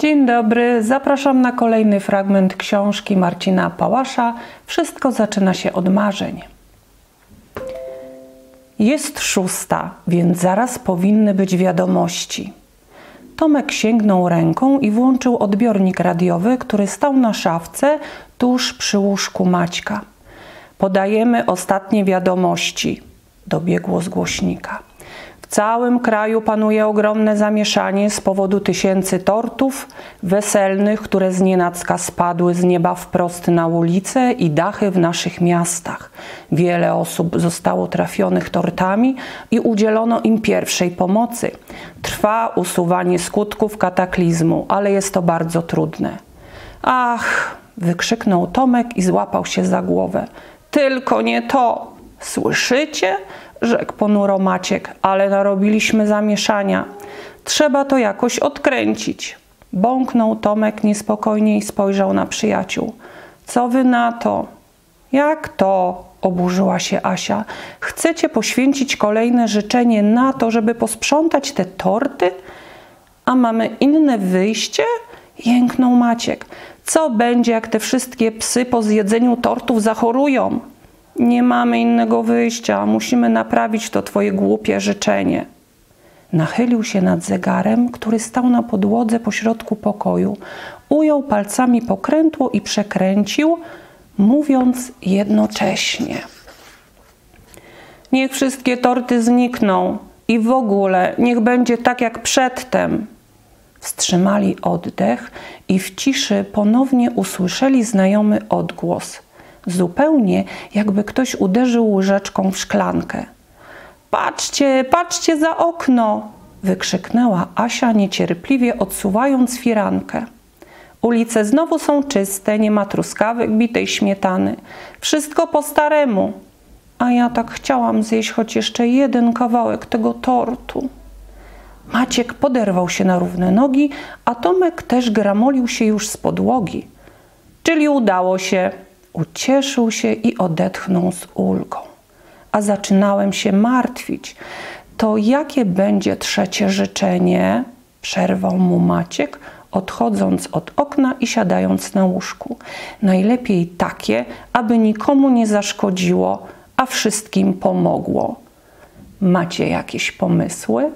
Dzień dobry, zapraszam na kolejny fragment książki Marcina Pałasza. Wszystko zaczyna się od marzeń. Jest szósta, więc zaraz powinny być wiadomości. Tomek sięgnął ręką i włączył odbiornik radiowy, który stał na szafce tuż przy łóżku Maćka. Podajemy ostatnie wiadomości, dobiegło z głośnika całym kraju panuje ogromne zamieszanie z powodu tysięcy tortów weselnych, które znienacka spadły z nieba wprost na ulice i dachy w naszych miastach. Wiele osób zostało trafionych tortami i udzielono im pierwszej pomocy. Trwa usuwanie skutków kataklizmu, ale jest to bardzo trudne. Ach, wykrzyknął Tomek i złapał się za głowę. Tylko nie to! Słyszycie? Rzekł ponuro Maciek, ale narobiliśmy zamieszania. Trzeba to jakoś odkręcić. Bąknął Tomek niespokojnie i spojrzał na przyjaciół. Co wy na to? Jak to? oburzyła się Asia. Chcecie poświęcić kolejne życzenie na to, żeby posprzątać te torty? A mamy inne wyjście? Jęknął Maciek. Co będzie, jak te wszystkie psy po zjedzeniu tortów zachorują? Nie mamy innego wyjścia, musimy naprawić to twoje głupie życzenie. Nachylił się nad zegarem, który stał na podłodze pośrodku pokoju, ujął palcami pokrętło i przekręcił, mówiąc jednocześnie. Niech wszystkie torty znikną i w ogóle niech będzie tak jak przedtem. Wstrzymali oddech i w ciszy ponownie usłyszeli znajomy odgłos – zupełnie jakby ktoś uderzył łyżeczką w szklankę. Patrzcie, patrzcie za okno! wykrzyknęła Asia niecierpliwie odsuwając firankę. Ulice znowu są czyste, nie ma truskawek, bitej śmietany. Wszystko po staremu. A ja tak chciałam zjeść choć jeszcze jeden kawałek tego tortu. Maciek poderwał się na równe nogi, a Tomek też gramolił się już z podłogi. Czyli udało się, Ucieszył się i odetchnął z ulgą. A zaczynałem się martwić. To jakie będzie trzecie życzenie? Przerwał mu Maciek, odchodząc od okna i siadając na łóżku. Najlepiej takie, aby nikomu nie zaszkodziło, a wszystkim pomogło. Macie jakieś pomysły?